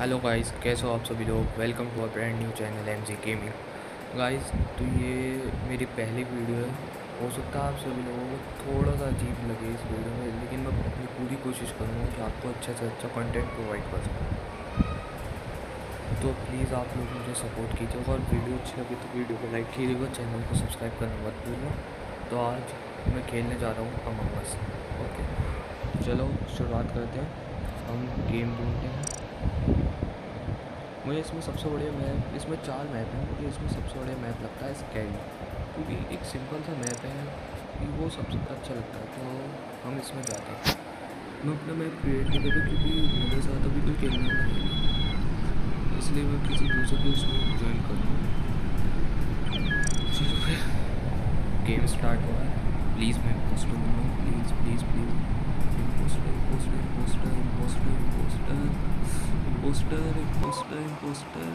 Hello guys, कैसे हो आप सभी लोग? Welcome to a brand new channel M G gaming guys तो ये मेरी पहली वीडियो है। हो सकता है आप सभी लोगों को थोड़ा सा अजीब लगे इस वीडियो में, लेकिन मैं अपनी पूरी कोशिश करूँगा कि आपको अच्छा से अच्छा कंटेंट प्रोवाइड कर सकूँ। तो प्लीज़ आप लोग मुझे सपोर्ट कीजिएगा और वीडियो अच्छी लगी तो वीडियो को लाइक कीजिएगा चैनल को सब्सक्राइब करना मत भूलना तो आज मैं खेलने जा रहा हूँ अमंगस ओके चलो शुरुआत करते हैं। हम गेम ढूंढते हैं। मुझे इसमें सबसे बढ़िया मैप, इसमें चार मैप हैं, मुझे इसमें सबसे बढ़िया मैप लगता है स्कैरी क्योंकि एक सिंपल सा मैप है वो सबसे अच्छा लगता है तो हम इसमें जाते हैं। मैं अपना मैप क्रिएट नहीं करता, क्योंकि मेरे साथ अभी कोई खेलने वाला है। इसलिए मैं किसी दूसरे को उसमें ज्वाइन कर चलो गेम स्टार्ट हुआ। है प्लीज़ मैं बनाऊँ please please please poster poster poster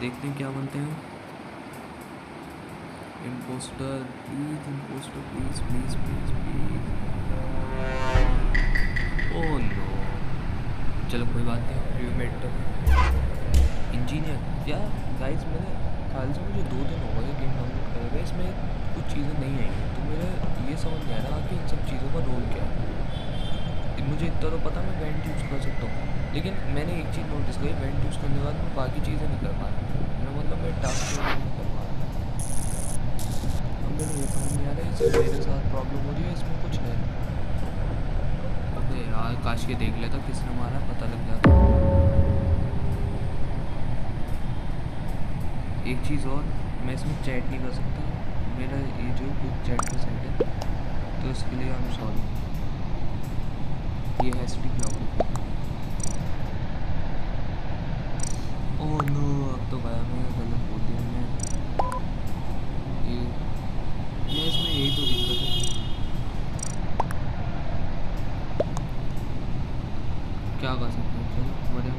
देखते हैं क्या बनते हैं। Impostor please impostor please please please please oh no चलो कोई बात नहीं रिव्यू मेट इंजीनियर या गाइस मैंने ख्याल से मुझे दो दिन हो गए गेम डाउनलोड करे हुए इसमें कुछ चीज़ें नहीं आई तो मेरे ये समझ नहीं आ रहा कि इन सब चीज़ों का रोल क्या है। मुझे इतना तो पता, मैं वेंट यूज़ कर सकता हूँ। लेकिन मैंने एक चीज़ नोटिस करी वेंट यूज़ करने के बाद मैं बाकी चीज़ें नहीं कर पा रहा। मैं मतलब मैं टास्क नहीं कर पा रहा। अब मेरे ये समझ नहीं आ रहा है मेरे साथ प्रॉब्लम हो रही है, इसमें कुछ है। अबे यार, काश के देख लेता, किसने मारा, पता लग जाता। एक चीज़ और, मैं इसमें चैट नहीं कर सकता। मेरा ये जो कुछ चैट का साइड है तो इसके लिए आई एम सॉरी ये है S T cloud oh no अब तो गया मैं गलत बोल दिया मैं ये, मैं इसमें यही तो दिक्कत है। क्या कर सकते हैं? चलो बड़े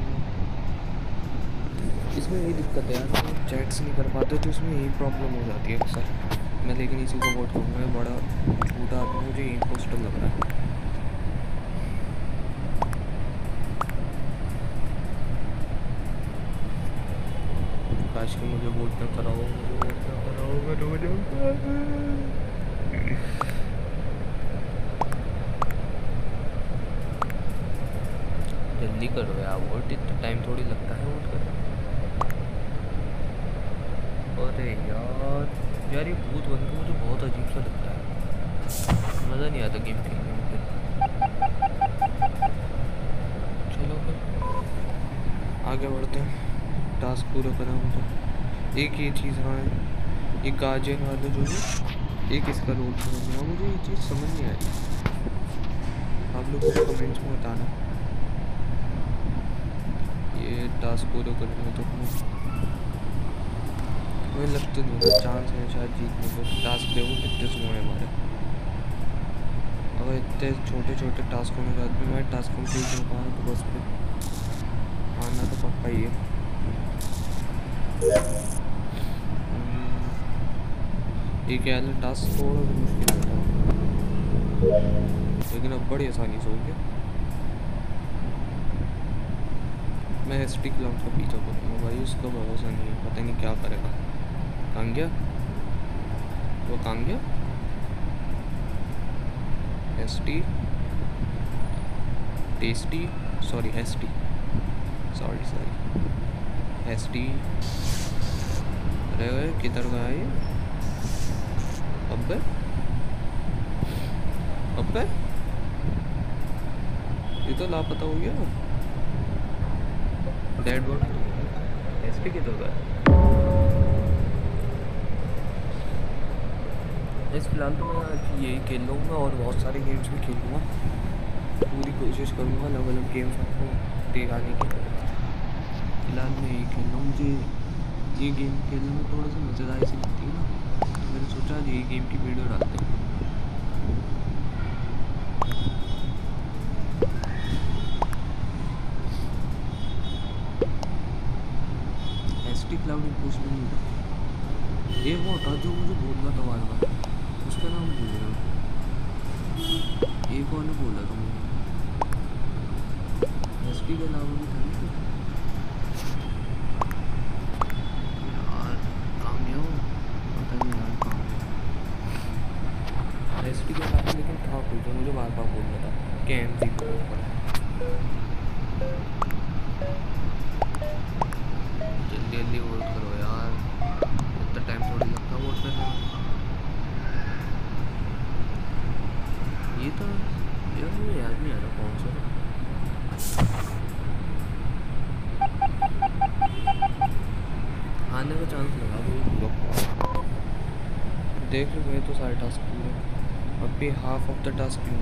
इसमें यही दिक्कत है यार चैट्स नहीं कर पाते तो इसमें यही प्रॉब्लम हो जाती है अक्सर। मैं लेकिन इसी को वोट करूँगा बड़ा छोटा आदमी मुझे यही लग रहा है। काश कि मुझे वोट ना कराओ? जल्दी करो यार वोट इतना टाइम थोड़ी लगता है वोट करने अरे यार यार ये भूत बन के मुझे बहुत अजीब सा लगता है। मज़ा नहीं आता गेम खेलने में फिर। चलो फिर, आगे बढ़ते हैं। टास्क पूरा करा मुझे एक ये चीज़ हाँ ये गार्जियन वाला जो है, एक इसका रोल समझ में मुझे ये चीज़ समझ नहीं आई आप लोग को कमेंट्स में बताना। ये टास्क पूरा करने में तो मुझे लगता नहीं है चांस है शायद जीतने को। टास्क देखो कितने स्लो है हमारे। अगर इतने छोटे छोटे टास्क होने के बाद भी मैं टास्क कंप्लीट हो पाऊँ तो बस फिर आना तो पक्का ही है। ये क्या है टास्क थोड़ा सा मुश्किल है। लेकिन अब बड़ी आसानी से हो गया। मैं एस टी क्लाउड का पीछा करूँगा भाई, उसका भरोसा नहीं है। पता नहीं क्या करेगा। कहाँ गया वो कहाँ गया S T tasty sorry S T sorry sorry S T अरे किधर गया ये? अबे अबे ये तो लापता हो गया। डेड बॉडी एस पी किधर गया? इस फ़िलहाल तो मैं आज यही खेल लूँगा और बहुत सारे गेम्स भी खेलूँगा। पूरी कोशिश करूँगा अलग अलग गेम्स आपको दिखाने की। फ़िलहाल मैं ये खेल रहा हूँ, मुझे ये गेम खेलने में थोड़ा सा मज़ेदार सी लगती है ना। तो मैंने सोचा ये गेम की वीडियो डालते हैं। क्लाउड इम्पोस्टमेंट एक वो था जो मुझे बोलना था बार बार उसका नाम भूल गया एक और ने बोला था मुझे। एस के अलावा भी था के। एम जी को। जल्दी जल्दी वोट करो यार। इतना टाइम थोड़ी लगता वोट करने में ये तो यार मुझे याद नहीं आ रहा कौन सा। आने का चांस लगा देख गए तो सारे टास्क पूरे। अब भी हाफ़ ऑफ़ द टास्क है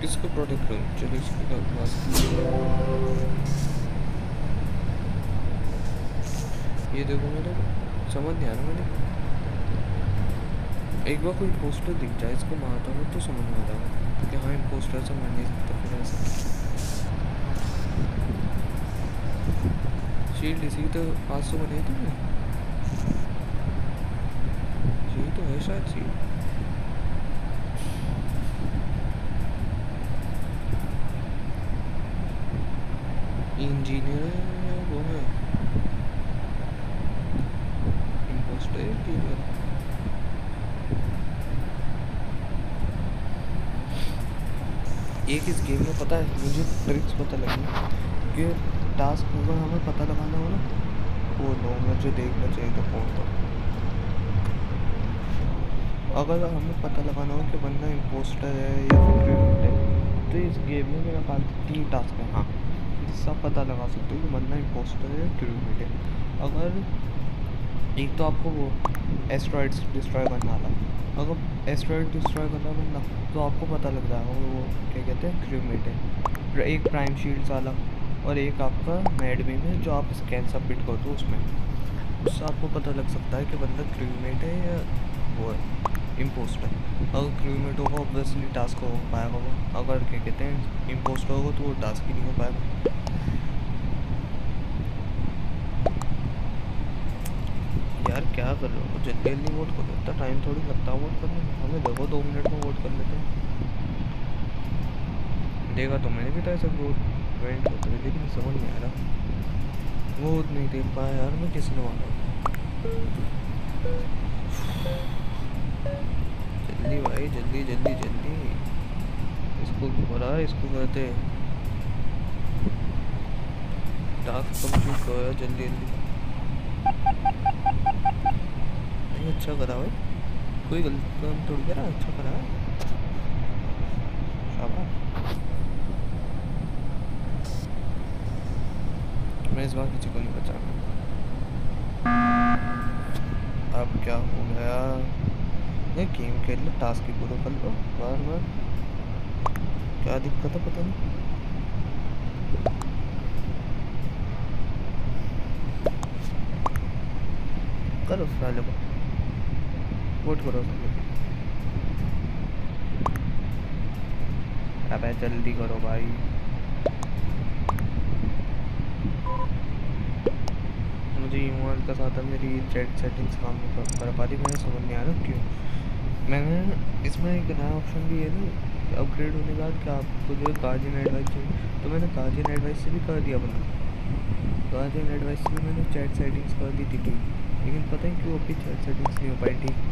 किसको प्रोटेक्ट करूँ चलो इसके पास ये देखो मेरे समझ नहीं आ रहा मैंने एक बार कोई पोस्टर दिख जाए, इसको मारता हूँ तो समझ में आता रहा। कि हाँ पोस्टर से मर नहीं सकता फिर ऐसा शील्ड इसी तो पाँच सौ बनाई थी तो है शायद शील्ड इंजीनियर वो है इम्पोस्टर इंजीनियर एक इस गेम में पता है, मुझे ट्रिक्स पता लगी कि टास्क अगर हमें पता लगाना हो ना वो लो मुझे देखना चाहिए तो फ़ोन तो। अगर हमें पता लगाना हो कि बंदा इम्पोस्टर है या फिर है तो इस गेम में मेरा ख्याल तीन टास्क है। हाँ जिससे आप पता लगा सकते हो कि बंदा इम्पोस्टर है क्रिमिनल है। अगर एक तो आपको वो एस्ट्रॉइड्स डिस्ट्रॉय करना था अगर एस्ट्रॉइड डिस्ट्रॉय करना बंदा तो आपको पता लग जाएगा वो क्या कहते हैं क्रिमिनल है। एक प्राइम शील्ड्स वाला और एक आपका मैड में जो आप स्कैन सबमिट कर दो उसमें। उससे आपको पता लग सकता है कि बंदा क्रिमिनेट है या वो है। इम्पोस्टर अगर क्रिमिनेट होगा ऑब्वियसली टास्क हो पाएगा वो अगर क्या कहते हैं इम्पोस्टर होगा तो वो टास्क ही नहीं हो पाएगा। यार, क्या कर रहे हो? जल्दी जल्दी वोट करो इतना टाइम थोड़ी लगता वोट करने में। हमें देखो दो मिनट में वोट कर लेते हैं। देखा तो मैंने भी था ऐसा वोट वेट होते हुए लेकिन समझ नहीं आ रहा। वोट नहीं देख पाया यार मैं, किसने वाला भाई, जल्दी जल्दी जल्दी। इसको बोला इसको कहते टास्क कंप्लीट करो यार, जल्दी जल्दी। नहीं अच्छा करा भाई। कोई गलत काम थोड़ी करा अच्छा करा। मैं इस बार किसी को नहीं बचा अब क्या हो गया? नहीं गेम खेल लो टास्क ही पूरा कर लो। बार बार। क्या दिक्कत है पता नहीं। करो साले को। वोट करो अबे जल्दी करो भाई। मुझे ईमेल का साथ मेरी चैट सेटिंग्स काम नहीं कर पा रही। मैंने समझ नहीं आ रहा क्यों। मैंने इसमें एक नया ऑप्शन भी है ना अपग्रेड होने के बाद क्या आपको जो है गार्जियन एडवाइस चाहिए तो मैंने गार्जियन एडवाइस से भी कर दिया बना गार्जियन एडवाइस से भी मैंने चैट सेटिंग्स कर दी थी लेकिन पता है वो अभी चैट सेटिंग्स नहीं हो पाई ठीक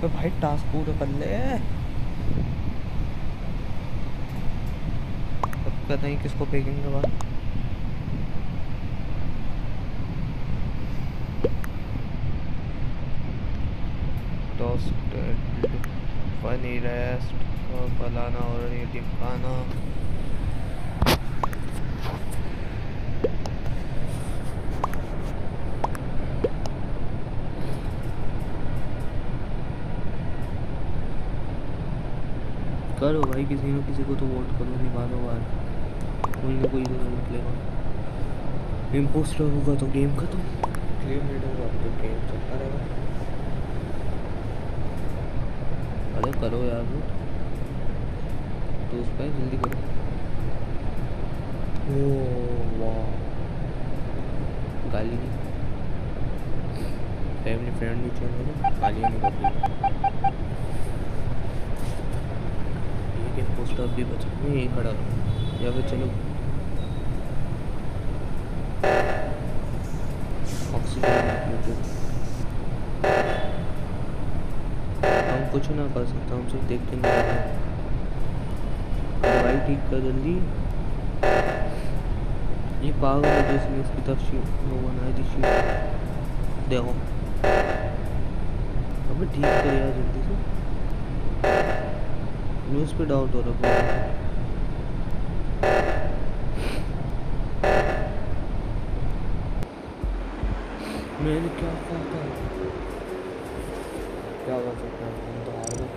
अबे भाई टास्क पूरा कर ले। अब पता नहीं किसको फेंकेंगे बाद फनी रेस्ट और फलाना और ये दिखाना कर भाई किसी ना किसी को तो वोट करो निकालो बाहर कोई ना कोई तो निकलेगा इम्पोस्टर होगा तो गेम खत्म। होगा तो गेम चलता रहेगा अरे करो यार वोट दोस्त भाई जल्दी करो। ओ वाह। गाली नहीं। फैमिली फ्रेंडली चैनल गालियाँ नहीं कर ठीक है पोस्ट ऑफ़ भी बचा। मैं यहीं खड़ा रहूँ या फिर चलो। हम कुछ ना कर सकते, हम सिर्फ़ देख के नहीं ठीक कर जल्दी। ये पागल है जिसने इसकी तफसीर वो बनाई थी देखो। अबे ठीक कर यार जल्दी से। न्यूज़ पे डाउट हो रहा है मैंने क्या कहा था? क्या कर सकते हैं? तो हार गए।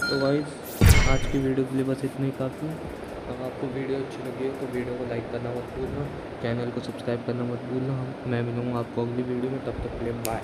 तो गाइस आज की वीडियो के लिए बस इतना ही काफ़ी। है अगर आपको वीडियो अच्छी लगी है तो वीडियो को लाइक करना मत भूलना। चैनल को सब्सक्राइब करना मत भूलना। मैं मिलूँगा आपको अगली वीडियो में। तब तक के लिए बाय